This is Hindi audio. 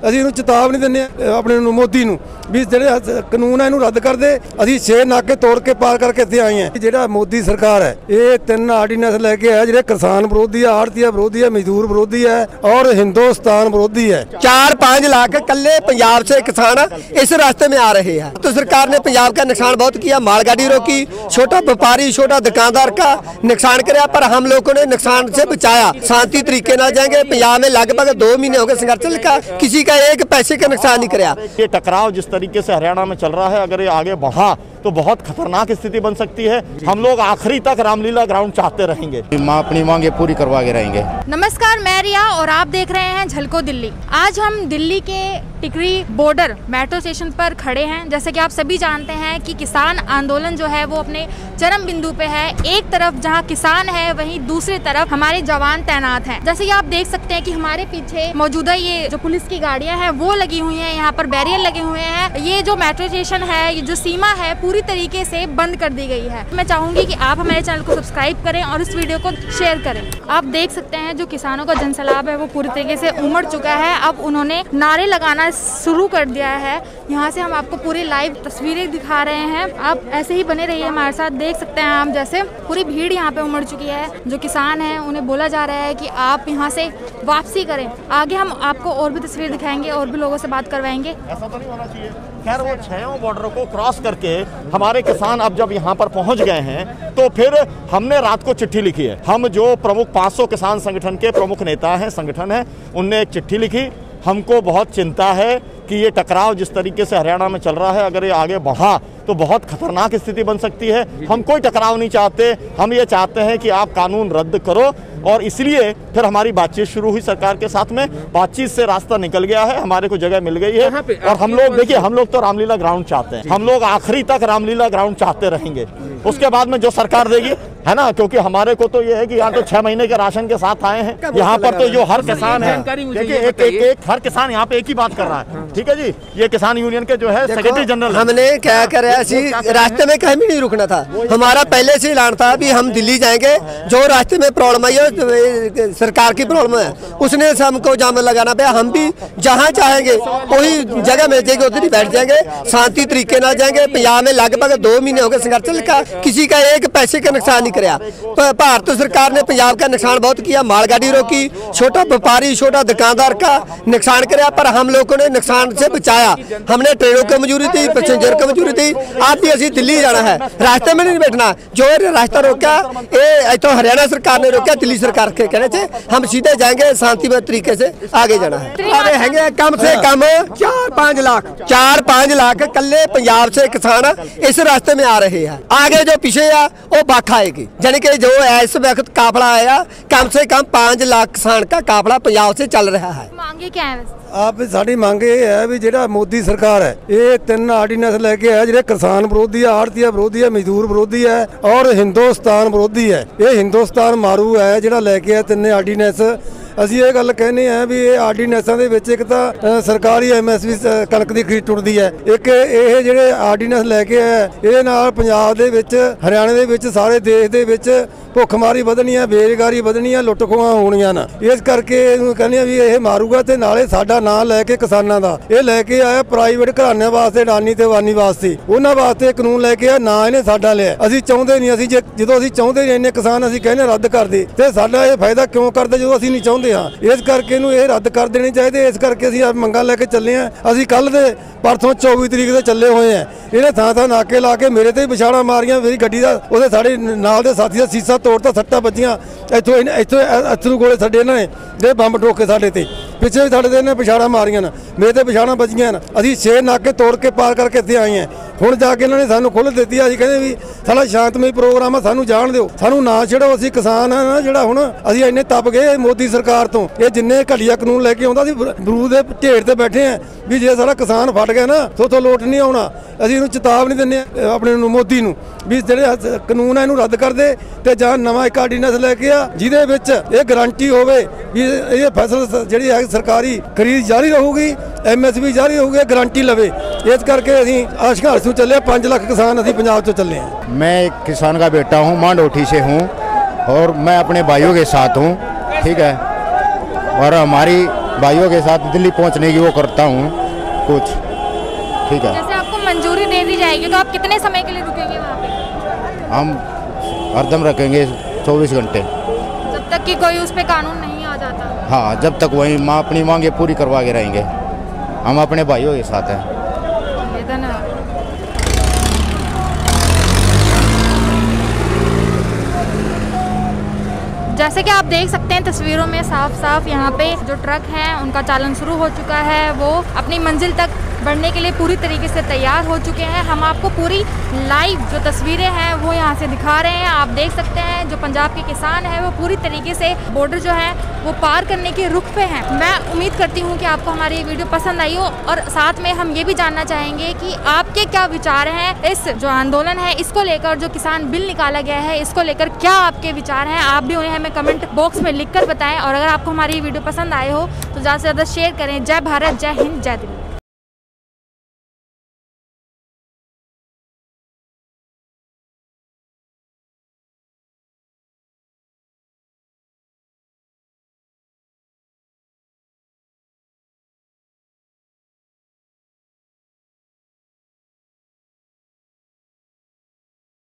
ਅਸੀਂ ਇਹਨੂੰ ਚੇਤਾਵਨੀ ਦਿੰਦੇ ਆ ਆਪਣੇ ਨੂੰ ਮੋਦੀ ਨੂੰ ਵੀ ਜਿਹੜੇ ਹਸ- ਕਾਨੂੰਨ ਹੈ ਇਹਨੂੰ ਰੱਦ ਕਰ ਦੇ ਅਸੀਂ ਛੇ ਨਾਕੇ ਤੋੜ ਕੇ ਪਾਰ ਕਰਕੇ ਇੱਥੇ ਆਏ ਹਾਂ ਜਿਹੜਾ ਮੋਦੀ ਸਰਕਾਰ ਹੈ ਇਹ ਤਿੰਨ ਆਰਡੀਨੈਂਸ ਲੈ ਕੇ ਆਇਆ ਜਿਹੜੇ ਕਿਸਾਨ ਵਿਰੋਧੀ ਹੈ ਆੜਤੀਆ ਵਿਰੋਧੀ ਹੈ ਮਜ਼ਦੂਰ ਵਿਰੋਧੀ ਹੈ ਔਰ ਹਿੰਦੁਸਤਾਨ ਵਿਰੋਧੀ है चार पाँच लाख कल्ले पंजाब से किसान इस रास्ते में आ रहे हैं तो सरकार ने पंजाब का नुकसान बहुत किया मालगाड़ी रोकी छोटा व्यापारी छोटा दुकानदार का नुकसान कराया पर हम लोगों ने नुकसान से बचाया शांति तरीके ना जाएंगे पंजाब में लगभग दो महीने हो गए संघर्ष का किसी का एक पैसे का नुकसान नहीं कराया। ये टकराव जिस तरीके से हरियाणा में चल रहा है अगर ये आगे बढ़ा तो बहुत खतरनाक स्थिति बन सकती है। हम लोग आखिरी तक रामलीला ग्राउंड चाहते रहेंगे। माँ अपनी मांगे पूरी करवा के रहेंगे। नमस्कार मैं रिया और आप देख रहे हैं झलको दिल्ली। आज हम दिल्ली के टिकरी बॉर्डर मेट्रो स्टेशन पर खड़े हैं। जैसे कि आप सभी जानते हैं कि किसान आंदोलन जो है वो अपने चरम बिंदु पे है। एक तरफ़ जहाँ किसान है वहीं दूसरी तरफ़ हमारे जवान तैनात हैं। जैसे कि आप देख सकते हैं कि हमारे पीछे मौजूदा ये जो पुलिस की गाड़ियाँ हैं, वो लगी हुई हैं, यहाँ पर बैरियर लगे हुए हैं। ये जो मेट्रो स्टेशन है, ये जो सीमा है, पूरी तरीके से बंद कर दी गई है। मैं चाहूँगी कि आप हमारे चैनल को सब्सक्राइब करें और इस वीडियो को शेयर करें। आप देख सकते हैं, जो किसानों का जनसलाब है, वो पूरी तरीके से उमड़ चुका है। अब उन्होंने नारे लगाना शुरू कर दिया है। यहाँ से हम आपको पूरी लाइव तस्वीरें दिखा रहे हैं। आप ऐसे ही बने रहिए हमारे साथ। देख सकते हैं आप, जैसे पूरी भीड़ यहाँ पे उमड़ चुकी है। जो किसान है, उन्हें बोला जा रहा है कि आप यहाँ से वापसी करें। आगे हम आपको और भी तस्वीर दिखाएँगे और भी लोगों से बात करवाएँगे। ऐसा तो नहीं होना चाहिए। खैर, वो छयों बॉर्डर को क्रॉस करके हमारे किसान अब जब यहाँ पर पहुँच गए हैं तो फिर हमने रात को चिट्ठी लिखी है। हम जो प्रमुख 500 किसान संगठन के प्रमुख नेता हैं, संगठन हैं, उनने एक चिट्ठी लिखी। हमको बहुत चिंता है कि ये टकराव जिस तरीके से हरियाणा में चल रहा है अगर ये आगे बढ़ा तो बहुत खतरनाक स्थिति बन सकती है। हम कोई टकराव नहीं चाहते। हम ये चाहते हैं कि आप कानून रद्द करो और इसलिए फिर हमारी बातचीत शुरू हुई सरकार के साथ में। बातचीत से रास्ता निकल गया है हमारे को जगह मिल गई है और हम लोग देखिए हम लोग तो रामलीला ग्राउंड चाहते हैं। हम लोग आखिरी तक रामलीला ग्राउंड चाहते रहेंगे। उसके बाद में जो सरकार देगी है ना? क्योंकि हमारे को तो ये है कि यहाँ तो छह महीने के राशन के साथ आए हैं। यहाँ पर तो जो हर किसान है। देखिए एक एक एक हर किसान यहाँ पे एक ही बात कर रहा है। ठीक है जी? ये किसान यूनियन के जो है सेक्रेटरी जनरल हमने क्या कराया सी रास्ते में कहीं भी नहीं रुकना था। हमारा पहले से ऐलान था भी हम दिल्ली जाएँगे। जो रास्ते में प्रॉब्लम आई है तो सरकार की प्रॉब्लम है। उसने से हमको जाम लगाना पे हम भी जहाँ चाहेंगे कोई जगह मिल जाएगी उधर ही बैठ जाएँगे। शांति तरीके ना जाएँगे। पंजाब में लगभग दो महीने हो गए संघर्ष का किसी का एक पैसे का नुकसान नहीं कराया प- भारत सरकार ने पंजाब का नुकसान बहुत किया मालगाड़ी रोकी छोटा व्यापारी छोटा दुकानदार का नुकसान कराया पर हम लोगों ने नुकसान से बचाया हमने ट्रेनों की मंजूरी दी पैसेंजर की मंजूरी दी आज भी ਅਸੀਂ ਦਿੱਲੀ ਜਾਣਾ ਹੈ ਰਾਸਤੇ में नहीं बैठना जो ये रास्ता रोका ये इतो हरियाणा सरकार ने रोका दिल्ली सरकार के कहने से हम सीधे जाएंगे शांतिमय तरीके से आगे जाना है अरे हैंगे कम से कम चार पाँच लाख चार पाँच लाख कल्ले पंजाब से किसान इस रास्ते में आ रहे हैं आगे जो पीछे आ वो बाख आएगी यानी कि जो इस वक्त काफला आया, कम से कम पाँच लाख किसान का काफला पंजाब से चल रहा है। मांगे क्या है ਆਪ ਸਾਡੀ ਮੰਗ ਇਹ ਹੈ ਵੀ ਜਿਹੜਾ ਮੋਦੀ ਸਰਕਾਰ ਹੈ ਇਹ ਤਿੰਨ ਆਰਡੀਨੈਂਸ ਲੈ ਕੇ ਆਇਆ ਜਿਹੜੇ ਕਿਸਾਨ ਵਿਰੋਧੀ ਹੈ ਆੜਤੀਆ ਵਿਰੋਧੀ ਹੈ ਮਜ਼ਦੂਰ ਵਿਰੋਧੀ ਹੈ ਔਰ ਹਿੰਦੁਸਤਾਨ ਵਿਰੋਧੀ ਹੈ। ਇਹ ਹਿੰਦੁਸਤਾਨ ਮਾਰੂ ਹੈ ਜਿਹੜਾ ਲੈ ਕੇ ਆਇਆ ਤਿੰਨੇ ਆਰਡੀਨੈਂਸ। ਅਸੀਂ ਇਹ ਗੱਲ ਕਹਿੰਦੇ ਆ ਵੀ ਇਹ ਆਰਡੀਨੈਂਸਾਂ ਦੇ ਵਿੱਚ ਇੱਕ ਤਾਂ ਅ, ਸਰਕਾਰੀ ਐਮਐਸਪੀ ਕਣਕ ਦੀ ਖਰੀਦ ਟੁੱਟਦੀ ਹੈ। ਇੱਕ ਇਹ ਜਿਹੜੇ ਆਰਡੀਨੈਂਸ ਲੈ ਕੇ ਆਇਆ ਇਹ ਨਾਲ ਪੰਜਾਬ ਦੇ ਵਿੱਚ ਹਰਿਆਣੇ ਦੇ ਵਿੱਚ ਸਾਰੇ ਦੇਸ਼ ਦੇ ਵਿੱਚ ਭੁੱਖਮਾਰੀ ਵਧਣੀ ਹੈ ਬੇਰੁਜ਼ਗਾਰੀ ਵਧਣੀ ਹੈ ਲੁੱਟ ਖੋਹਾਂ ਹੋਣੀਆਂ ਨਾ। ਇਸ ਕਰਕੇ ਇਹਨੂੰ ਕਹਿੰਦੇ ਆ ਵੀ ਇਹ ਮਾਰੂਗਾ ਤੇ ਨਾਲੇ ਸਾਡਾ ਨਾਂ ਲੈ ਕੇ ਕਿਸਾਨਾਂ ਦਾ। ਇਹ ਲੈ ਕੇ ਆਇਆ ਪ੍ਰਾਈਵੇਟ ਘਰਾਣਿਆਂ ਵਾਸਤੇ ਡਾਨੀ ਤੇ ਵਾਨੀ ਵਾਸਤੇ। ਉਹਨਾਂ ਵਾਸਤੇ ਕਾਨੂੰਨ ਲੈ ਕੇ ਆ ਨਾ ਇਹਨੇ ਸਾਡਾ ਲਿਆ। ਅਸੀਂ ਚਾਹੁੰਦੇ ਨਹੀਂ, ਅਸੀਂ ਜੇ ਜਦੋਂ ਅਸੀਂ ਚਾਹੁੰਦੇ ਨਹੀਂ ਇੰਨੇ ਕਿਸਾਨ, ਅਸੀਂ ਕਹਿੰਦੇ ਰੱਦ ਕਰ ਦੇ। ਤੇ ਸਾਡਾ ਇਹ ਫਾਇਦਾ ਕਿਉਂ ਕਰਦੇ ਜਦੋਂ ਅਸੀਂ ਨਹੀਂ ਚਾਹੁੰਦੇ ਹਾਂ? ਇਸ ਕਰਕੇ ਇਹਨੂੰ ਇਹ ਰੱਦ ਕਰ ਦੇਣੇ ਚਾਹੀਦੇ। ਇਸ ਕਰਕੇ ਅਸੀਂ ਮੰਗਾਂ ਲੈ ਕੇ ਚੱਲੇ ਆ ਅਸੀਂ ਕੱਲ ਦੇ, ਪਰਸੋਂ 24 ਤਰੀਕ ਦੇ ਚੱਲੇ ਹੋਏ ਆ ਇਹਨੇ ਥਾਂ ਥਾਂ ਨਾਕੇ ਲਾ ਕੇ ਮੇਰੇ ਤੇ ਵੀ ਵਿਛਾੜਾਂ ਮਾਰੀਆਂ, ਮੇਰੀ ਗੱਡੀ ਦਾ, ਉਹਦੇ ਸਾਡੇ ਨਾਲ ਦੇ ਸਾਥੀ ਦਾ ਸੀਸਾ ਤੋੜਤਾ, ਸੱਟਾਂ ਵੱਜੀਆਂ। ਇੱਥੋਂ ਇੱਥੋਂ ਅ- ਅਥਰੂ ਗੋਲੇ ਸਾਡੇ ਇਹਨਾਂ ਨੇ, ਦੇ ਬੰਬ ਠੋਕੇ ਸਾਡੇ ਤੇ। ਪਿੱਛੇ ਵੀ ਸਾਡੇ ਤੇ ਇਹਨੇ ਵਿਛਾੜਾਂ ਮਾਰੀਆਂ ਨੇ। ਮੇਰੇ ਤੇ ਵਿਛਾੜਾਂ ਵੱਜੀਆਂ ਨੇ। ਅਸੀਂ ਛੇ ਨਾਕੇ ਤੋੜ ਕੇ ਪਾਰ ਕਰਕੇ ਇੱਥੇ ਆਏ ਆ ਹੁਣ ਜਾ ਕੇ ਇਹਨਾਂ ਨੇ ਸਾਨੂੰ ਖੁੱਲ੍ਹ ਦਿੱਤੀ ਆ। ਅਸੀਂ ਕਹਿੰਦੇ ਵੀ ਸਾਡਾ ਸ਼ਾਂਤਮਈ ਪ੍ਰੋਗਰਾਮ ਆ, ਸਾਨੂੰ ਜਾਣ ਦਿਓ। ਸਾਨੂੰ ਨਾ ਛੱਡੋ, ਅਸੀਂ ਕਿਸਾਨ ਆ ਨਾ ਜਿਹੜਾ ਹੁਣ ਅਸੀਂ ਇੰਨੇ ਤਪ ਗਏ ਮੋਦੀ ਸਰਕਾਰ ਤੋਂ। ਇਹ ਜਿੰਨੇ ਘਟੀਆ ਕਾਨੂੰਨ ਲੈ ਕੇ ਆਉਂਦਾ ਸੀ ਬਰੂ ਦੇ ਢੇਰ ਤੇ ਬੈਠੇ ਆ ਵੀ ਜੇ ਸਾਡਾ ਕਿਸਾਨ ਫਟ ਗਿਆ ਨਾ, ਤੋਂ ਲੋਟ ਨਹੀਂ ਆਉਣਾ। ਅਸੀਂ ਇਹਨੂੰ ਚੇਤਾਵਨੀ ਦਿੰਦੇ ਆ ਆਪਣੇ ਨੂੰ ਮੋਦੀ ਨੂੰ ਵੀ ਜਿਹੜੇ ਕਾਨੂੰਨ ਆ, ਇਹਨੂੰ ਰੱਦ ਕਰ ਦੇ ਤੇ ਜਾਂ ਨਵਾਂ ਇੱਕ ਆਰਡੀਨੈਂਸ ਲੈ ਕੇ ਆ, ਜਿਹਦੇ ਵਿੱਚ ਇਹ ਗਾਰੰਟੀ ਹੋਵੇ ਵੀ ਇਹ ਫਸਲ ਜਿਹੜੀ ਹੈ ਸਰਕਾਰੀ ਖਰੀਦ ਜਾਰੀ ਰਹੂਗੀ ਐਮਐਸਪੀ ਜਾਰੀ ਰਹੂਗੀ, ਇਹ ਗਾਰੰਟੀ ਲਵੇ। ਇਸ ਕਰਕੇ ਅਸੀਂ ਆਹ ਸੰਘਰਸ਼ ਨੂੰ ਚੱਲੇ 5 ਲੱਖ ਕਿਸਾਨ ਅਸੀਂ ਪੰਜਾਬ ਤੋਂ ਚੱਲੇ ਆ मैं एक किसान का बेटा हूँ मांडोठी से हूँ और मैं अपने भाइयों के साथ हूँ ठीक है और हमारी भाइयों के साथ दिल्ली पहुंचने की वो करता हूँ कुछ ठीक है जैसे आपको मंजूरी दे दी जाएगी तो आप कितने समय के लिए रुकेंगे वहाँ पे हम हरदम रखेंगे चौबीस घंटे जब तक कि कोई उस पर कानून नहीं आ जाता हाँ जब तक वही माँ अपनी मांगे पूरी करवा के रहेंगे हम अपने भाइयों के साथ हैं ठीक ना। जैसे कि आप देख सकते हैं तस्वीरों में साफ़ साफ़ यहाँ पे जो ट्रक हैं, उनका चालन शुरू हो चुका है। वो अपनी मंजिल तक बढ़ने के लिए पूरी तरीके से तैयार हो चुके हैं। हम आपको पूरी लाइव जो तस्वीरें हैं, वो यहाँ से दिखा रहे हैं। आप देख सकते हैं, जो पंजाब के किसान हैं, वो पूरी तरीके से बॉर्डर जो है, वो पार करने के रुख पे हैं। मैं उम्मीद करती हूँ कि आपको हमारी ये वीडियो पसंद आई हो और साथ में हम ये भी जानना चाहेंगे कि आपके क्या विचार हैं इस जो आंदोलन है, इसको लेकर जो किसान बिल निकाला गया है, इसको लेकर क्या आपके विचार हैं, आप भी उन्हें हमें कमेंट बॉक्स में लिख कर बताएँ। और अगर आपको हमारी वीडियो पसंद आए हो तो ज़्यादा से ज़्यादा शेयर करें। जय भारत, जय हिंद, जय दिल्ली।